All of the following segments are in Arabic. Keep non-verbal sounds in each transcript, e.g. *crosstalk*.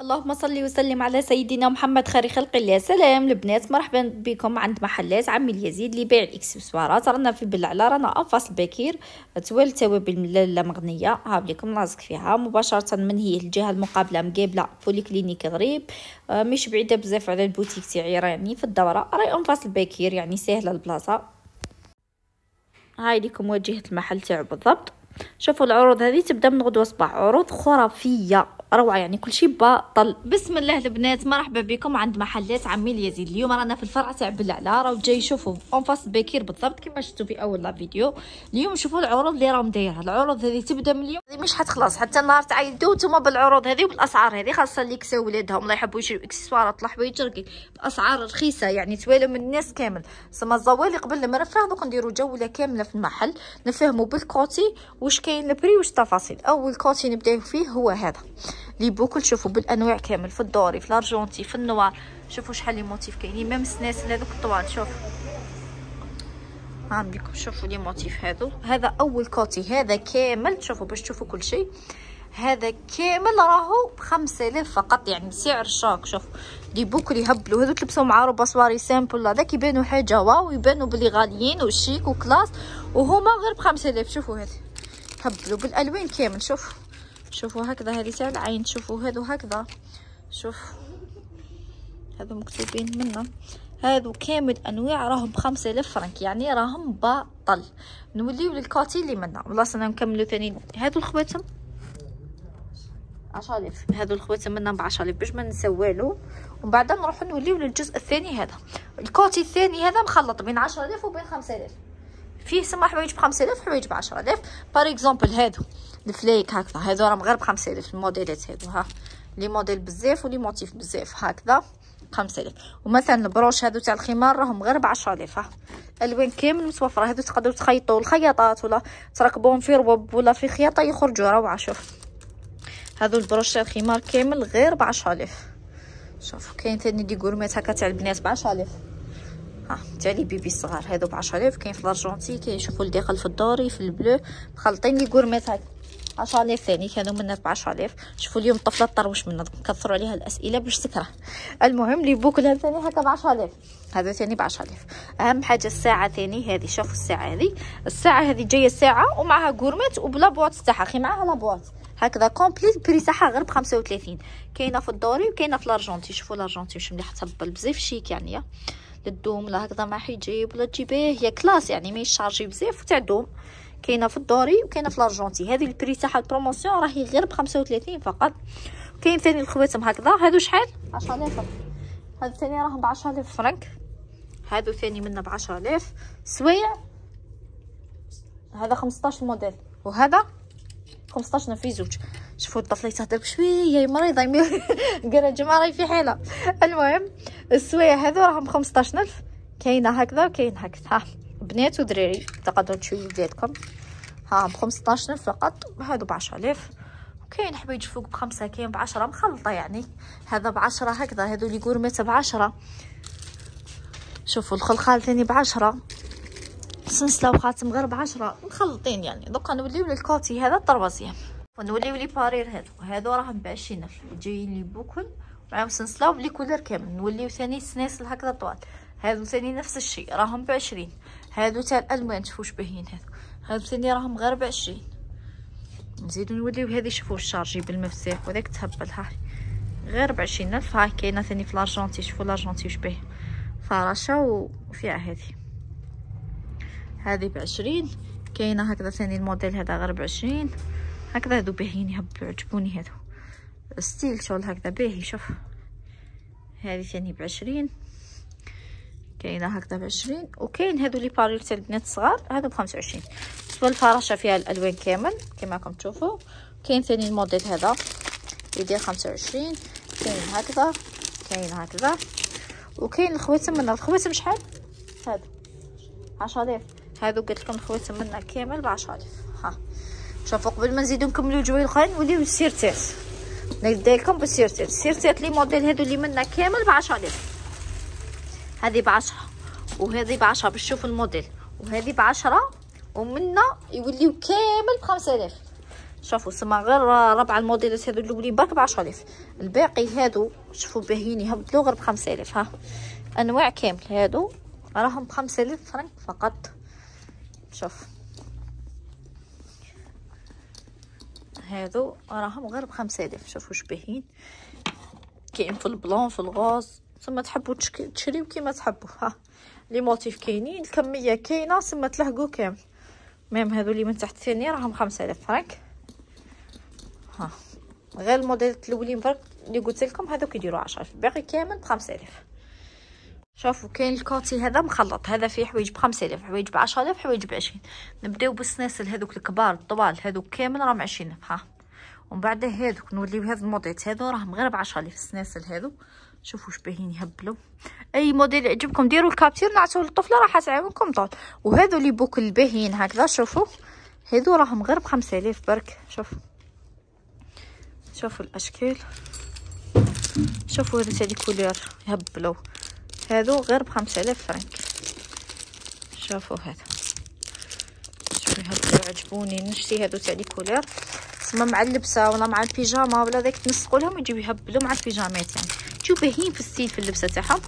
اللهم صل وسلم على سيدنا محمد خير خلق الله. سلام البنات مرحبا بكم عند محلات عمي اليزيد لبيع الاكسسوارات رانا في بلعلة رانا en face البكير توال التوابل لالة مغنية. هاب لكم لازق فيها. مباشرة من هي الجهة المقابلة مقابلة polyclinique غريب. آه، مش بعيدة بزاف على البوتيك تاعي راني في الدورة. راي en face البكير يعني سهلة البلاصة. هاي لكم واجهه المحل تاعو بالضبط. شوفوا العروض هذه تبدأ من غدوة صباح. عروض خرافية. روعة يعني كل شيء باطل. بسم الله البنات مرحبا بكم عند محلات عمي اليزيد اليوم رانا في الفرع تاع بلعلة راهو جاي شوفوا انفاس بكير بالضبط كما شفتوا في أول لا فيديو. اليوم شوفوا العروض اللي راهم دايره العروض هذه تبدا من اليوم. هذه مش حتخلص حتى النهار تعيدوا نتوما بالعروض هذه وبالاسعار هذه. خاصة اللي كساو ولادهم الله يحبوا يشريو اكسسوارات الحوايج رقي باسعار رخيصة يعني توالوا من الناس كامل. سما الزوالي قبل المرفه دوك نديروا جوله كاملة في المحل نفهموا بال côté واش كاين البري واش التفاصيل. أول côté نبداو فيه هو هذا. les boucles شوفوا بالأنواع كامل في ال doré في ال argenté في ال noir. شوفوا شحال les motifs كاينين même السناسل هذوك الطوال شوف. ها بكم شوفوا les motifs هذو هذا أول côté هذا كامل شوفوا باش تشوفوا كل شيء. هذا كامل راهو بخمسة آلاف فقط يعني سعر choc شوف les boucles يهبلوا هذو تلبسوا مع robe soirée simple هذاك يبانوا حاجة واو يبانوا بلي غاليين و chic و classe وهما غير بخمسة آلاف. شوفوا هذه هبلوا بالألوان كامل شوفوا. شوفوا هكذا هذه تاع العين. شوفوا هذو هكذا. شوف هذو مكتوبين منا. هذو كامل أنواع راهم بخمسة الف فرنك. يعني راهم باطل نوليو للكوتي اللي منا. والله سنة نكملو ثاني. هذو الخواتم؟ عشرة هذو الخواتم منا بعشرة باش ما نسوالو ومن بعد نروحو نوليو للجزء الثاني هذا. ال côté الثاني هذا مخلط بين عشرة الف وبين خمسة الف فيه سما حوايج بخمسة الف حوايج بعشرة الف par exemple هادو. الفليك هكذا. هادو راهم غير بخمسة الف الموديلات هادو ها. les modèles بزاف و les motifs بزاف هكذا. خمسة الف ومثلا ال broches هادو تاع الخمار راهم غير بعشرة الف ها. ألوان كامل متوفرة. هادو تقدروا تخيطوا الخياطات ولا تركبوهم في ربوب ولا في خياطة يخرجوا روعه شوف هادو ال broches تاع الخمار كامل غير بعشرة الف شوف كاين ثاني des gourmettes هكا تاع البنات بعشرة الف ها تاع les bébés صغار. هادو بعشرة الف كاين في ال argenté كاين شوفوا الداخل في ال doré في ال bleu. مخلطين les gourmettes هكا. عشرة آلاف ثاني كانوا منا بعشرة آلاف شوفوا اليوم الطفلة طروش منا كثروا عليها الأسئلة باش تكره. المهم les boucles ثاني هكا بعشرة آلاف هذا ثاني بعشرة آلاف أهم حاجة الساعة ثاني هذه شوف الساعة هذه. الساعة هذه جاية ساعة ومعها gourmette وبلا boîte تاعها خي معاها la boîte هكذا complète prix تاعها غير بخمسة وثلاثين. كاينة في ال doré وكاينة في ال argenté شوفوا ال argenté واش مليحة تهبل بزاف شيك يعني للدوم لا هكذا ما حيجيب ولا تجيبيه هي classe يعني ما يشارجي بزاف وتاع دوم. كاينة في ال doré وكاينة في ال argenté هذه ال prix تاعها ال promotion راهي غير ب 35 فقط. كاين ثاني الخواتم هكذا. هادو شحال؟ 10000 هادو ثاني راهم ب 10000 فرنك. هادو ثاني منا ب 10000 سوايع هذا 15 موديل وهذا 15 في زوج. شوفوا الطفلة تهدر بشوية مريضة *laughs* قال جماعة راهي في حالة. المهم السوايع هذو راهم 15000 كاينة هكذا وكاين هكذا. بنات ودراري تقدروا تشوفوا ولادكم ها ب 15000 فقط. هادو ب 10000 وكاين حوايج فوق بخمسة كاين بعشرة مخلطة يعني. هذا بعشرة هكذا هذو لي غورميت بعشرة. شوفوا الخلخال ثاني بعشرة. سلسلة وخاتم غير بعشرة مخلطين يعني. دوكا نوليو لل côté هذا ال troisième ونوليو les parures هذو هذو راهم بعشرين ألف. جايين les boucles معاهم سلسلة وب les couleurs كامل. نوليو ثاني سناسل هكذا طوال. هادو ثاني نفس الشيء راهم بعشرين. هادو تاع الالوان شوفوا باهيين هادو. هادو ثاني راهم غير بعشرين نزيدو نوليو هذه شوفوا الشارجي بالمفتاح وذاك تهبل هاي غير بعشرين ألف هاي كاينة ثاني في l'argenté شوفوا l'argenté وش باهي فراشة وفيها هذه هذه بعشرين كاينة هكذا ثاني الموديل هذا غير بعشرين هكذا هادو باهيين يهبلوا عجبوني هادو. style شغل هكذا باهي شوف. هذه ثاني بعشرين. كاينة هكذا بعشرين. وكاين هادو les parures تاع البنات الصغار هادو بخمسة وعشرين. بالنسبة للفراشه فيها الألوان كامل كما راكم تشوفوا. كاين ثاني الموديل هذا يدير خمسة وعشرين. كاين هكذا كاين هكذا. وكاين الخواتم من الخواتم شحال؟ هادو. عشرة آلاف. هادو قلت لكم الخواتم منا كامل بعشرة آلاف. ها. شوفوا قبل ما نزيدو نكملو الجوي الأخرين نوليو لل serre-têtes. ندير بال serre-têtes. ال serre-têtes les modèles هادو اللي منا كامل بعشرة آلاف. هذه بعشرة وهذه بعشرة باش تشوفوا الموديل وهذه بعشرة ومنا يوليو كامل بخمسة آلاف. شوفوا سما غير ربع الموديلات هذو الاولين برك ب 10000 الباقي هادو شوفوا باهيين يهبطوا غير ب 5000 ها. أنواع كامل هادو راهم ب 5000 فرنك فقط. شوف. هادو راهم غير بخمسة آلاف. شوفوا واش باهيين كاين في البلون في الغوز ثم تحبوا تشريو كيما تحبوا. ها. les motifs كاينين الكمية كاينة ثم تلحقوا كامل. même هادو اللي من تحت ثاني راهم خمسة آلاف فرنك ها. غير الموديلات الأولين برك اللي قلت لكم هذوك يديروا عشرة الباقي كامل بخمسة آلاف. شوفوا كاين ال côté هذا مخلط هذا فيه حوايج بخمسة آلاف حوايج بعشرة آلاف حوايج بعشرين. نبداو بالسناسل هذوك الكبار الطوال هذوك كامل راهم عشرين ألف ها. ومن بعد هذوك نوليو هذا الموديل هذو راهم غير بعشرة آلاف السناسل هذو. شوفوا واش باهيين يهبلوا. أي موديل يعجبكم ديروا ال capture نعطوه للطفلة راح تعاونكم طول. وهذو les boucles الباهيين هكذا شوفوا. هذو راهم غير بخمسة آلاف برك شوف شوفوا الأشكال. شوفوا هذا تاع couleur يهبلوا. هادو غير بخمسة آلاف فرنك. شوفوا هذا. شوفوا هادو عجبوني. نشتي هادو تاع les couleurs مع اللبسة ولا مع البيجاما ولا داك تنسقوا لهم يجيو يهبلوا مع البيجامات يعني. تشوف باهيين في ال style في اللبسة تاعهم.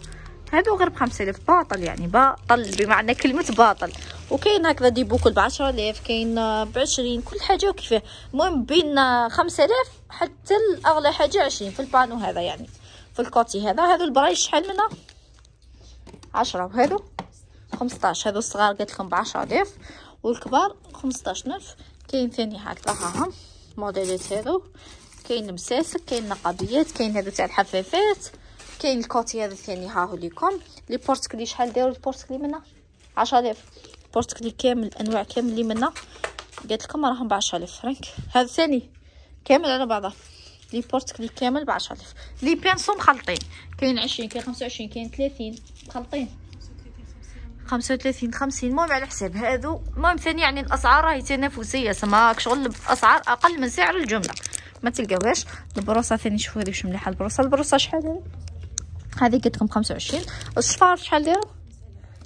هادو غير بخمسة آلاف باطل يعني باطل بمعنى كلمة باطل. وكاين هكذا des boucles بعشرة آلاف كاين بعشرين كل حاجة وكيفاه المهم بين خمسة آلاف حتى الأغلى حاجة عشرين في ال panneau هذا يعني في ال côté هذا. هذا البرايش شحال منه؟ عشرة. وهذو خمسطاش. هذو الصغار قلت لكم بعشرة آلاف والكبار خمسطاش ألف كاين ثاني هكذا هاهم موديلات هذو كاين مساسك كاين نقابيات كاين هذو تاع الحفافات كاين ال côté هذا ثاني هاهو ليكم les porte-clés شحال دايروا ال porte-clés منا عشرة آلاف. porte-clés كامل أنواع كامل اللي منا قلت لكم راهم بعشرة آلاف فرنك. هذا ثاني كامل على بعضه. les porte-clés كامل بعشرة آلاف. les pinceaux مخلطين. كاين عشرين كاين خمسة وعشرين كاين ثلاثين مخلطين. خمسة وثلاثين خمسين. المهم على حساب هادو. المهم ثاني يعني الأسعار راهي تنافسية. سما شغل بأسعار أقل من سعر الجملة. ما تلقاوهاش. البروصه ثاني شوفوا هذه واش مليحة البروصه البروصه شحال هذه قلت لكم خمسة وعشرين. الصفار شحال دايرو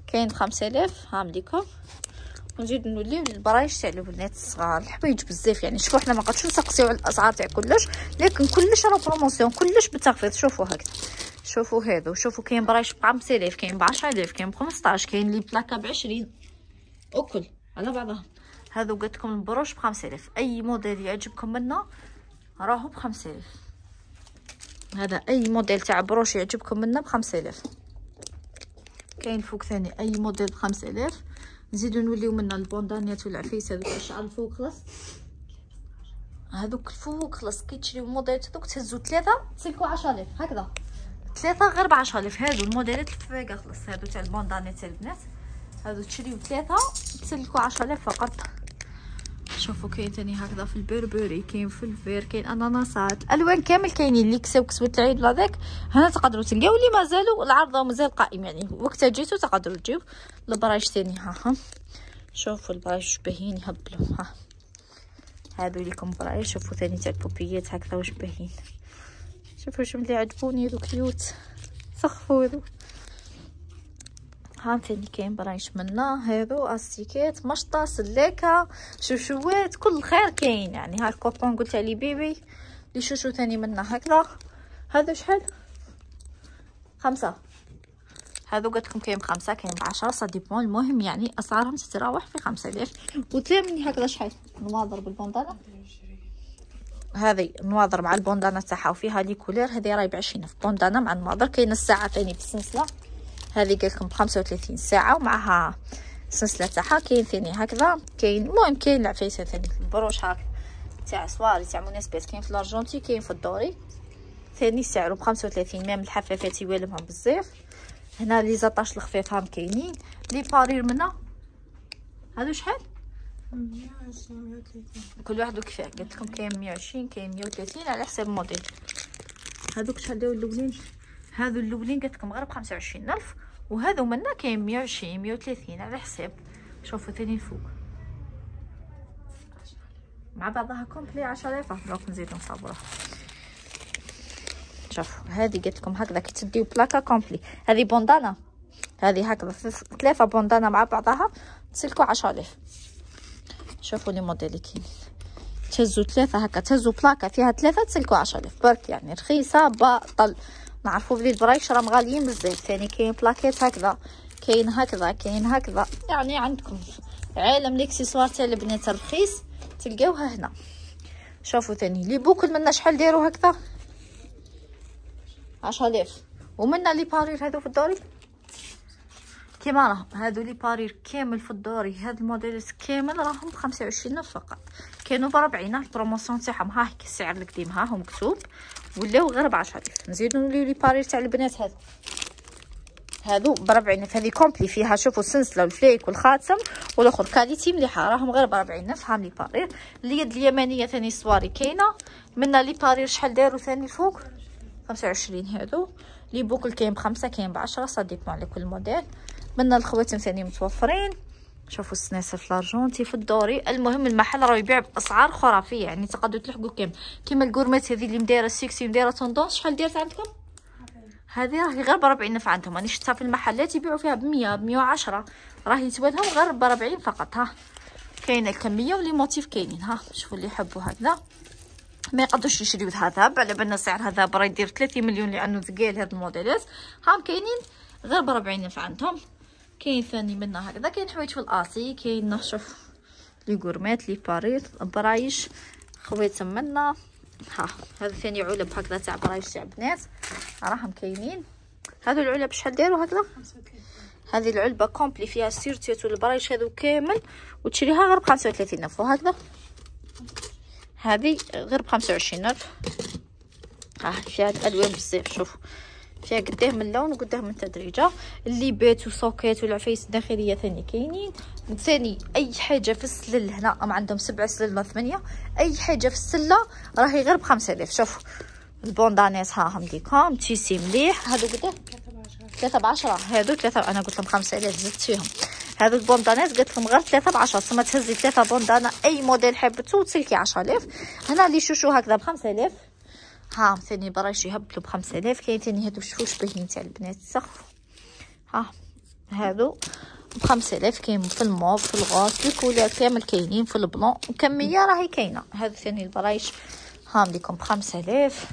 كاين بخمسة آلاف. هام ليكم نزيد نوليو للبرايش تاع الولاد الصغار. الحوايج بزاف يعني. شوفوا حنا ما قدش نسقسيو على الاسعار تاع كلش لكن كلش راه promotion. كلش بالتخفيض. شوفوا هكذا. شوفوا هذا وشوفوا كاين برايش ب 5000 كاين ب 10000 كاين ب 15 كاين les plaques ب 20 أكل. على بعضها. هذا قلت لكم البروش ب 5000 أي موديل يعجبكم منا راهو ب 5000 هذا أي موديل تاع broche يعجبكم منا ب 5000 كاين فوق ثاني أي موديل ب 5000 نزيدو نوليو منا البوندانيات والعفيس هذوك الشعر الفوق خلاص. هذوك الفوق خلاص كي تشريو موديلات هذوك تهزو ثلاثة تسلكو 10000 هكذا. ثلاثة غير بعشرة ألف هادو الموديلات الفاقة خلاص هادو تاع البوندانيت تاع البنات. هادو تشريو ثلاثة تسلكو عشرة ألاف فقط. شوفوا كاين تاني هكذا في البربري كاين في ال vert كاين أناناسات. الالوان كامل كاينين اللي كساو كسوة العيد ولا داك هنا تقدروا تلقاو اللي مازالوا العرض مازال قائم يعني. وقتها جيتو تقدروا تجيو البرايش تاني ها ها. شوفوا البرايش باهيين يهبلوا ها. هادو ليكم برايش شوفوا ثاني تاع البوبيات هكذا واش باهيين. شوفوا شو ملي عجبوني هذو cute. سخفوا هذو ها ثاني كاين برايش منا هذو أستيكات مشطه سلاكه شوشوات كل خير كاين يعني. ها الكوبون قلت عليه bébé les chouchous ثاني منا هكذا. هذا شحال؟ خمسة. هذا قلت لكم كاين بخمسة كاين بعشرة ça dépend المهم يعني أسعارهم تتراوح في خمسة آلاف. وثاني هكذا شحال؟ نواظر بال bandana هذه نواظر مع ال bandana تاعها وفيها les couleurs. هذه راهي بعشرين في bandana مع النواظر كاينة الساعة ثاني بالسلسله هذه قلت لكم بخمسة وثلاثين ساعة ومعها السلسله تاعها كاين ثاني هكذا. كاين المهم كاين العفيسه ثاني ال broche هاك تاع سواري تاع مناسبات كاين في ال argenté كاين في ال doré. ثاني سعره بخمسة وثلاثين ميم الحفافات يوالمهم بزاف. هنا لي زطاش الخفيف هام كاينين. لي بارير منا. هادو شحال؟ كل واحد وكيفاه قلت لكم كاين 120 كاين 130 على حسب الموديل. هذوك شحال داو الاولين هذو الاولين قلت لكم غير ب 25000 وهذو منا كاين 120 130 على حساب. شوفوا ثاني الفوق. مع بعضها complet 10000 دروك نزيدو نصبروا شوفوا هذه قلت لكم هكذا كي تديو بلاكا complet. هذه bandana. هذه هكذا ثلاثة bandana مع بعضها تسلكوا 10000 شوفوا les modèles كاين. تهزوا ثلاثة هكا تهزوا بلاكة فيها ثلاثة تسلكوا عشرة ألف برك يعني رخيصة بطل نعرفوا بلي البرايش راهم غاليين بزاف ثاني كاين بلاكيت هكذا كاين هكذا كاين هكذا. يعني عندكم عالم les accessoires تاع البنات الرخيص تلقاوها هنا. شوفوا ثاني les boucles منا شحال دايروا هكذا؟ عشرة آلاف. ومنا les parures هذو في ال doré؟ كيما راهم هادو les parures كامل في ال doré هاد الموديلات كامل راهم وعشرين الف فقط. كانوا بربعين ال promotion تاعهم ها هيك السعر القديم ها هو مكتوب. ولاو غير بعشرة الف نزيدو نوليو les parures تاع البنات هادو. هادو بربعين الف هذه complet فيها شوفوا السلسله والفليك والخاتم والأخر qualité مليحة راهم غير بربعين الف هام les parures اليد اليمنيه ثاني صواري كاينة منا les parures شحال داروا ثاني الفوق؟ خمسة وعشرين هادو. les boucles كاين بخمسة كاين بعشرة صديقوا على كل موديل. منا الخواتم ثاني متوفرين. شوفوا السناسه في l'argenté في ال doré. المهم المحل راه يبيع بأسعار خرافية. يعني تقدروا تلحقوا كام كيما الكورمات هذه اللي مدايرة succès مدايرة tendance شحال دارت عندكم؟ هذه راهي غير ب 40 الف عندهم. راني شفتها في المحلات يبيعوا فيها ب 100 ب 110 راهي تبانهم غير ب 40 فقط ها. كاينة الكمية و les motifs كاينين ها. شوفوا اللي يحبوا هكذا. ما يقدرش يشريو ذهب على بالنا سعر هذا راه يدير 30 مليون لأنه ثقيل هاد الموديلات. ها كاينين غير ب 40 الف عندهم. كاين ثاني منها هكذا كاين حوايج في ال acier كاين نشوف les gourmettes les parures برايش خواتم منا. ها هذا ثاني علب هكذا تاع برايش تاع بنات. راهم كاينين. هذو العلب شحال داروا هكذا؟ هذه العلبة كومبلي فيها السيرتيات والبرايش هذو كامل وتشريها غير ب 35 ألف وهكذا. هذه غير ب 25 ألف. ها فيها الالوان بزاف شوفوا. فيها قداه من لون وقداه من تدريجه اللي بيت وسوكيت والعفايس الداخليه ثاني كاينين. ثاني أي حاجة في السلل هنا. هم عندهم سبعة سلل ما ثمانية. أي حاجة في السلة راهي غير بخمسة آلاف. شوف البوندانيس ها هم ديكم تيسي مليح. هادو قداه ثلاثة بعشرة. هادو ثلاثة أنا قلت لهم خمسة آلاف زدت فيهم. هادو البوندانيس قلت لهم غير ثلاثة بعشرة. ثم تهزي ثلاثة bandana أي موديل حبتو وتسلكي عشرة آلاف. هنا les chouchous هكذا بخمسة آلاف. ها ثاني برايش يهبلوا بخمسة آلاف كاين ثاني هادو chouchous باهين تاع البنات السقف ها هادو بخمسة آلاف كاين في الموف في ال rose في couleurs كامل كاينين في ال blanc وكمية راهي كاينة. هادو ثاني البرايش هام ليكم بخمسة آلاف.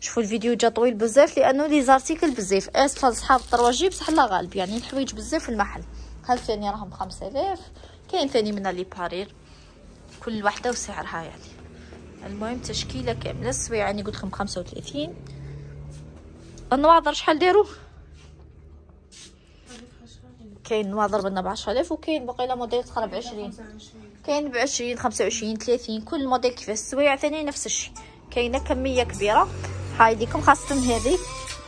شوفوا الفيديو جا طويل بزاف لأنه les articles بزاف. اسفة لصحاب ال trois G بصح لا غالب يعني الحوايج بزاف في المحل. هاد ثاني راهم بخمسة آلاف كاين ثاني من les parures. كل وحدة وسعرها يعني. المهم تشكيلة كاملة. السويعه يعني قلت لكم 35 النواظر شحال داروا كاين نواظر منا ب 10000 وكاين باقي les modèles تقرب 20 كاين ب 20 25 30 كل موديل كيفاش السويعه ثاني نفس الشيء. كاينة كمية كبيرة. هاي ديكم خاصة هذه.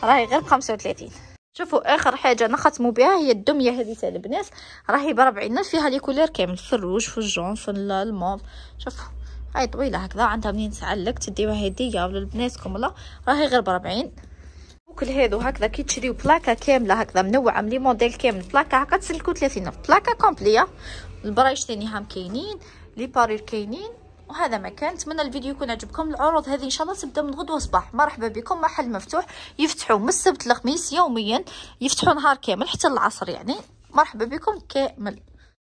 راهي غير ب 35 شوفوا آخر حاجة نختموا بها هي الدمية هذه تاع البنات. راهي ب 40 فيها les couleurs كامل. في الروج في ال jaune في الموف شوفوا. هاي طويلة هكذا عندها منين تعلق؟ تديوها هديه لبناتكم ولا راهي غير بربعين. وكل هادو هكذا كي تشريو بلاكة كاملة هكذا منوعة من les modèles كامل. بلاكة هكا تسلكو 30 بلاكة كومبلية. البرايش ثاني هام كاينين لي بارير كاينين. وهذا ما كان نتمنى الفيديو يكون عجبكم. العروض هذه إن شاء الله تبدأ من غدوة صباح. مرحبا بكم. محل مفتوح. يفتحوا من السبت للخميس يوميا. يفتحوا نهار كامل حتى العصر يعني. مرحبا بكم. كامل.